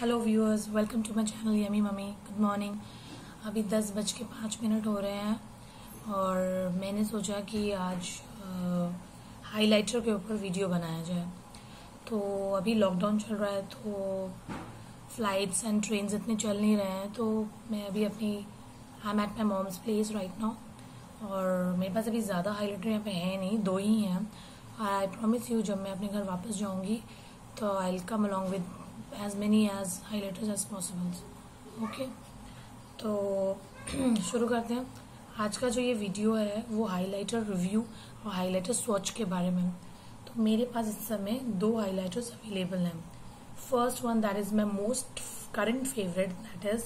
Hello viewers welcome to my channel yummy mummy good morning अभी दस बज के पाँच मिनट हो रहे हैं और मैंने सोचा कि आज हाइलाइटर के ऊपर वीडियो बनाया जाए। तो अभी लॉकडाउन चल रहा है तो फ्लाइट्स एंड ट्रेन इतने चल नहीं रहे हैं तो मैं अभी अपनी I am at my mom's place right now और मेरे पास अभी ज़्यादा हाईलाइटर यहाँ पे है नहीं, दो ही हैं। आई प्रॉमिस यू जब मैं अपने घर वापस जाऊँगी तो I come along with as many as highlighters as possible. Okay तो शुरू करते हैं। आज का जो ये वीडियो है, वो हाइलाइटर रिव्यू और हाइलाइटर स्वॉच के बारे में। तो मेरे पास इस समय दो हाइलाइटर्स अवेलेबल हैं। First one that is my most current favourite that is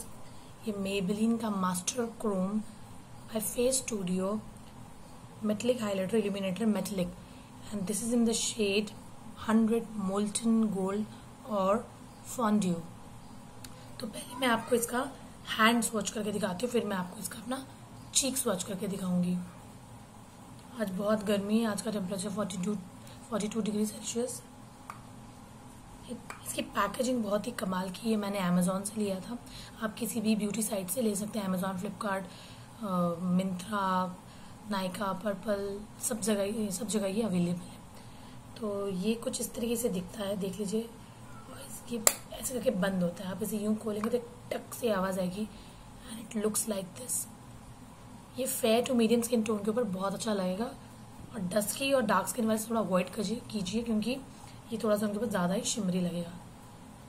ये मेबलिन का Master Chrome by Face Studio metallic highlighter illuminator metallic and this is in the shade hundred molten gold और fondue तो पहले मैं आपको इसका hand swatch करके दिखाती हूँ, फिर मैं आपको इसका अपना चीक स्वॉच करके दिखाऊँगी। आज बहुत गर्मी है, आज का temperature forty two forty two degree Celsius इसकी पैकेजिंग बहुत ही कमाल की है, मैंने अमेजोन से लिया था। आप किसी भी ब्यूटी साइट से ले सकते हैं Amazon Flipkart Myntra Nykaa Purple सब जगह सब जगह ये अवेलेबल है। तो ये कुछ इस तरीके से दिखता है, देख लीजिए। कि ऐसे करके बंद होता है। आप इसे यूँ खोलेंगे तो टक से आवाज़ आएगी। And it looks like this ये fair to medium skin tone के ऊपर बहुत अच्छा लगेगा। और डस्की और डार्क स्किन वाले थोड़ा अवॉइड कीजिए, क्योंकि ये थोड़ा सा उनके ऊपर ज़्यादा ही शिमरी लगेगा।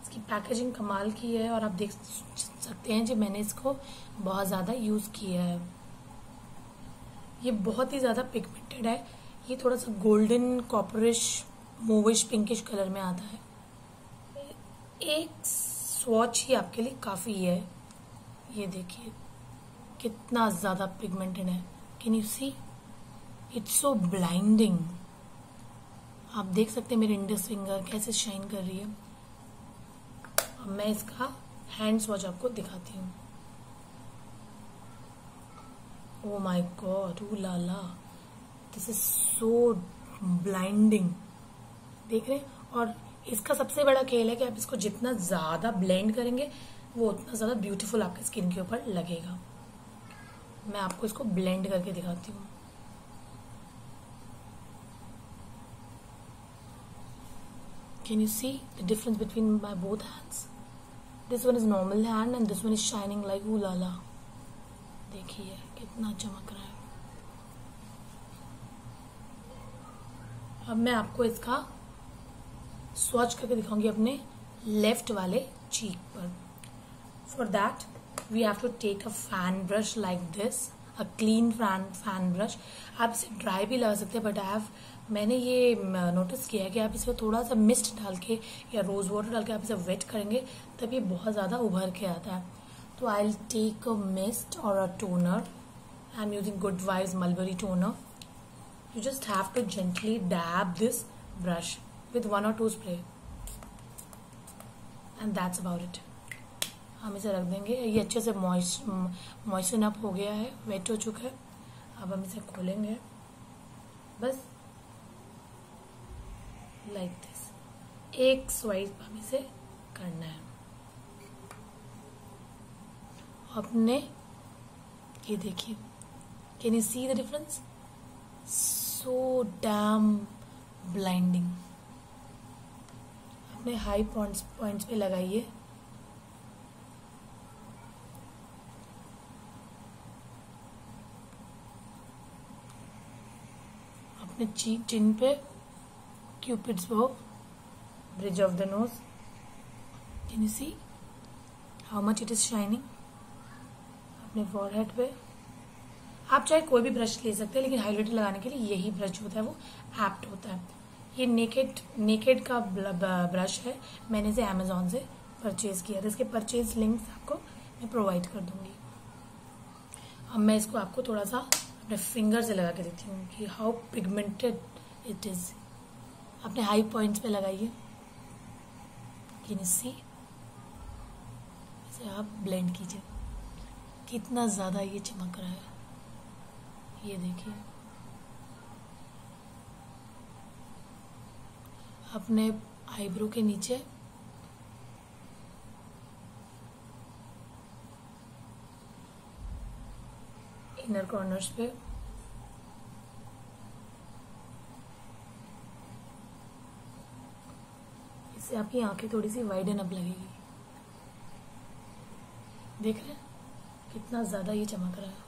इसकी पैकेजिंग कमाल की है और आप देख सकते हैं जी, मैंने इसको बहुत ज़्यादा यूज़ किया है। ये बहुत ही ज़्यादा पिगमेंटेड है। ये थोड़ा सा golden copperish mauvish pinkish colour में आता है। एक स्वॉच ही आपके लिए काफ़ी है। ये देखिए, कितना ज़्यादा पिगमेंटेड है। Can you see it's so blinding आप देख सकते हैं मेरी इंडस फिंगर कैसे शाइन कर रही है। अब मैं इसका हैंड स्वॉच आपको दिखाती हूँ। ओ my God oh la la this is so blinding देख रहे हैं? और इसका सबसे बड़ा खेल है कि आप इसको जितना ज़्यादा ब्लेंड करेंगे, वो उतना ज़्यादा ब्यूटीफुल आपके स्किन के ऊपर लगेगा मैं आपको इसको ब्लेंड करके दिखाती हूँ you see the difference between my both hands? This one is normal hand and this one is shining like ooh la la. देखिए कितना चमक रहा है अब मैं आपको इसका स्वच करके दिखाऊँगी अपने लेफ़्ट वाले चीक पर। For that we have to take a fan brush like this a clean fan fan brush आप इसे ड्राई भी लगा सकते हैं बट आई हैव मैंने ये नोटिस किया है कि आप इसे थोड़ा सा मिस्ट डाल के या रोज वाटर डाल के आप इसे वेट करेंगे, तब ये बहुत ज़्यादा उभर के आता है। तो आई टेक अ मिस्ट और a toner I am using Good Vibes mulberry toner you just have to gently dab this brush with one or two spray. And that's about it. हम इसे रख देंगे। ये अच्छे से मॉइस्चन अप हो गया है वेट हो चुका है। अब हम इसे खोलेंगे। बस लाइक like दिस एक स्वाइप हम इसे करना है। अपने, ये देखिए। Can you see the difference so damn blinding अपने हाई पॉइंट्स पॉइंट्स पे लगाइए। अपने चीक चिन पे Cupid's bow bridge of the nose can you see how much it is shining अपने फॉरहेड पे। आप चाहे कोई भी ब्रश ले सकते हैं, लेकिन हाइलाइटर लगाने के लिए यही ब्रश होता है, वो एप्ट होता है। ये नेकेड नेकेड का ब्रश है। मैंने इसे अमेजोन से परचेज किया था। इसके परचेज लिंक्स आपको मैं प्रोवाइड कर दूँगी। अब मैं इसको आपको थोड़ा सा अपने फिंगर से लगा के देती हूँ कि हाउ पिगमेंटेड इट इज़ अपने हाई पॉइंट्स पे लगाइए। इसे आप ब्लेंड कीजिए। कितना ज़्यादा ये चमक रहा है। ये देखिए। अपने आईब्रो के नीचे। इनर कॉर्नर्स पे। इससे आपकी आँखें थोड़ी सी वाइडन अप लगेगी। देख रहे हैं, कितना ज़्यादा ये चमक रहा है।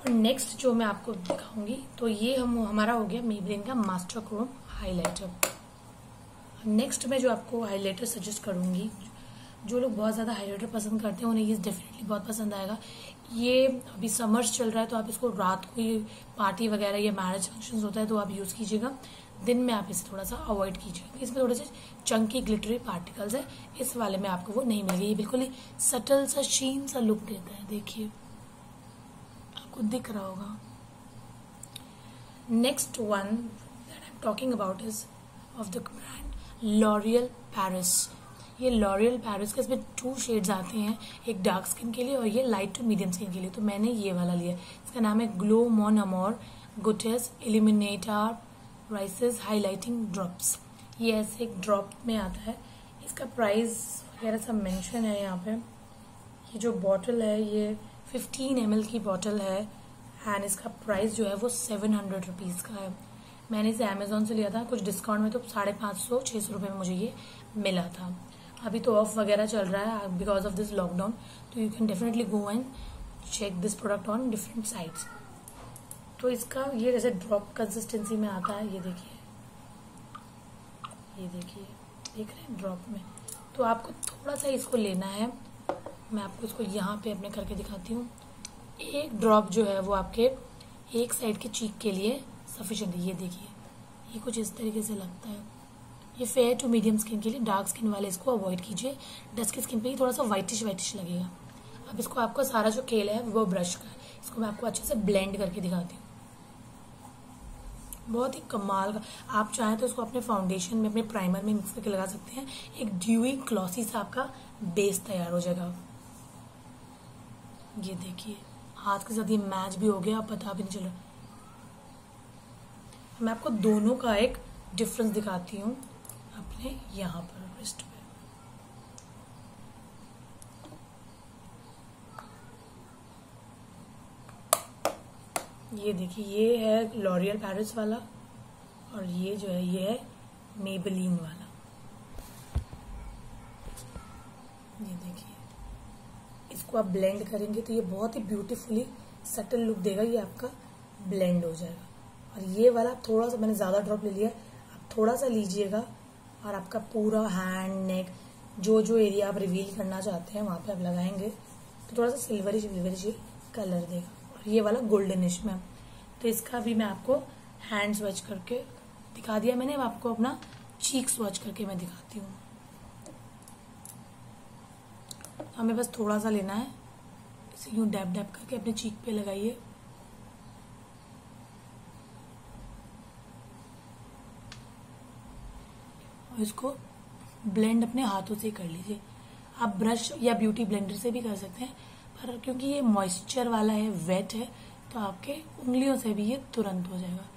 और नेक्स्ट जो मैं आपको दिखाऊँगी तो ये हम, हमारा हो गया मेब्रेन का मास्टर क्रोम हाइलाइटर नेक्स्ट मैं जो आपको हाइलाइटर सजेस्ट करूँगी, जो लोग बहुत ज़्यादा हाइलाइटर पसंद करते हैं, उन्हें ये डेफिनेटली बहुत पसंद आएगा। ये अभी समर्स चल रहा है तो आप इसको रात को ये पार्टी वगैरह, या मैरिज फ़ंक्शन होता है तो आप यूज़ कीजिएगा। दिन में आप इसे थोड़ा सा अवॉइड कीजिएगा। इसमें थोड़े से चंकी ग्लिटरी पार्टिकल्स है, इस वाले में आपको वो नहीं मिलेगी। ये बिल्कुल ही सटल सा शीन सा लुक देता है, देखिए। आपको दिख रहा होगा। Next one talking about is of the brand L'Oreal Paris ये लॉरियल पैरिस के इसमें टू शेड्स आते हैं, एक डार्क स्किन के लिए और ये लाइट टू मीडियम स्किन के लिए। तो मैंने ये वाला लिया। इसका नाम है Glow Mon Amour gouttes illuminatrices highlighting drops ये ऐसे एक ड्रॉप में आता है। इसका प्राइस वगैरह सब मेंशन है यहाँ पे। ये जो बॉटल है, ये 15 एम की बॉटल है। एंड इसका प्राइस जो है वो सेवन हंड्रेड रुपीज़ का है। मैंने इसे अमेजोन से लिया था, कुछ डिस्काउंट में तो साढ़े पाँच सौ छः सौ रुपये में मुझे ये मिला था। अभी तो ऑफ़ वगैरह चल रहा है बिकॉज़ ऑफ़ दिस लॉकडाउन तो you can definitely go and check this product on different sites तो इसका ये जैसे ड्रॉप कंसिस्टेंसी में आता है, ये देखिए। ये देखिए, देख रहे हैं ड्रॉप में। तो आपको थोड़ा सा इसको लेना है। मैं आपको इसको यहाँ पे अपने करके दिखाती हूँ। एक ड्रॉप जो है वो आपके एक साइड के चीक के लिए सफिशियंट है ये देखिए। ये कुछ इस तरीके से लगता है। ये फेयर टू मीडियम स्किन के लिए डार्क स्किन वाले इसको अवॉइड कीजिए। डस्क स्किन पे ही थोड़ा सा व्हाइटिश व्हाइटिश लगेगा। अब इसको आपको सारा जो केल है, वो ब्रश का है। इसको मैं आपको अच्छे से ब्लेंड करके दिखाती हूँ। बहुत ही कमाल का। आप चाहें तो इसको अपने फाउंडेशन में, अपने प्राइमर में मिक्स करके लगा सकते हैं। एक ड्यूई क्लॉसी से आपका बेस तैयार हो जाएगा। ये देखिए, हाथ के साथ ये मैच भी हो गया। पता भी नहीं चल रहा। मैं आपको दोनों का एक डिफरेंस दिखाती हूँ अपने यहाँ पर रिस्ट पे। ये देखिए, ये है लॉरियल पैरिस वाला और ये जो है, ये है मेबलिन वाला। ये देखिए, इसको आप ब्लेंड करेंगे तो ये बहुत ही ब्यूटीफुली सटल लुक देगा, ये आपका ब्लेंड हो जाएगा। और ये वाला थोड़ा सा मैंने ज़्यादा ड्रॉप ले लिया आप थोड़ा सा लीजिएगा और आपका पूरा हैंड नेक जो जो एरिया आप रिवील करना चाहते हैं, वहाँ पे आप लगाएँगे तो थोड़ा सा सिल्वरी सिल्वरिश कलर देगा। और ये वाला गोल्डनिश में तो इसका भी मैं आपको हैंड स्वच करके दिखा दिया। मैंने आपको अपना चीक स्वच करके मैं दिखाती हूँ। हमें बस थोड़ा सा लेना है। इसे यूँ डैप डैप करके अपने चीक पे लगाइए। और इसको ब्लेंड अपने हाथों से कर लीजिए। आप ब्रश या ब्यूटी ब्लेंडर से भी कर सकते हैं, पर क्योंकि ये मॉइस्चर वाला है वेट है तो आपके उंगलियों से भी ये तुरंत हो जाएगा।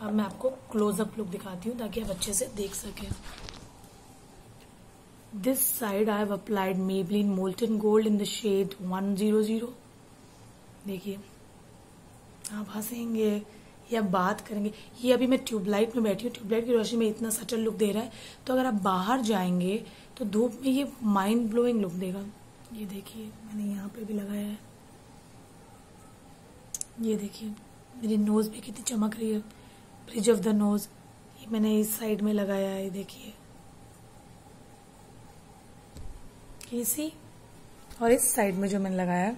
अब मैं आपको क्लोजअप लुक दिखाती हूँ ताकि आप अच्छे से देख सकें। This side I have applied Maybelline molten gold in the shade one zero zero देखिए। आप हंसेंगे या बात करेंगे, ये अभी मैं ट्यूबलाइट में बैठी हूँ, ट्यूबलाइट की रोशनी में इतना सटल लुक दे रहा है तो अगर आप बाहर जाएँगे तो धूप में ये माइंड ब्लोइंग लुक देगा। ये देखिए, मैंने यहाँ पे भी लगाया है। ये देखिए, मेरी नोज़ भी कितनी चमक रही है। ब्रिज ऑफ़ द नोज़ ये मैंने इस साइड में लगाया है देखिए। इसी और इस साइड में जो मैंने लगाया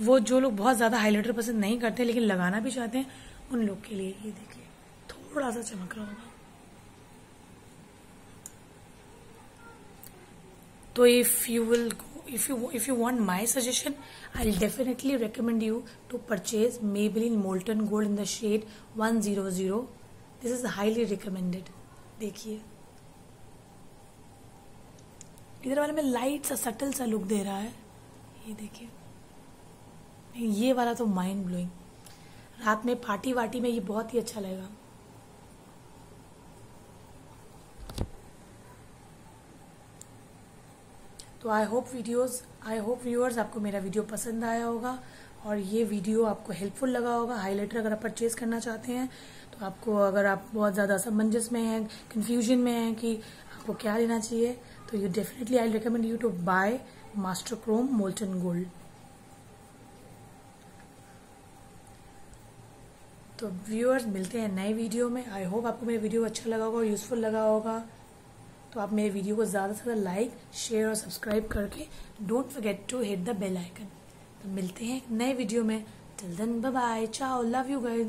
वो जो लोग बहुत ज़्यादा हाईलाइटर पसंद नहीं करते, लेकिन लगाना भी चाहते हैं, उन लोग के लिए ये देखिए। थोड़ा सा चमक रहा होगा। तो if you will if you if you want my suggestion I definitely recommend you to purchase maybe in molten gold in the shade one zero zero this is highly recommended देखिए। इधर वाले में लाइट सा subtle सा look दे रहा है। ये देखिए। ये वाला तो माइंड ब्लोइंग रात में पार्टी वार्टी में ये बहुत ही अच्छा लगेगा। तो I hope videos I hope viewers आपको मेरा वीडियो पसंद आया होगा और ये वीडियो आपको हेल्पफुल लगा होगा। हाईलाइटर अगर आप परचेज करना चाहते हैं तो आपको अगर आप बहुत ज़्यादा असमंजस में हैं कन्फ्यूज़न में हैं कि आपको क्या लेना चाहिए तो you definitely I recommend you to buy Master Chrome molten gold तो व्यूअर्स मिलते हैं नए वीडियो में। आई होप आपको मेरा वीडियो अच्छा लगा होगा और यूजफुल लगा होगा। तो आप मेरे वीडियो को ज़्यादा से ज़्यादा लाइक शेयर और सब्सक्राइब करके don't forget to hit the bell icon तो मिलते हैं नए वीडियो में। Till then bye bye ciao love you guys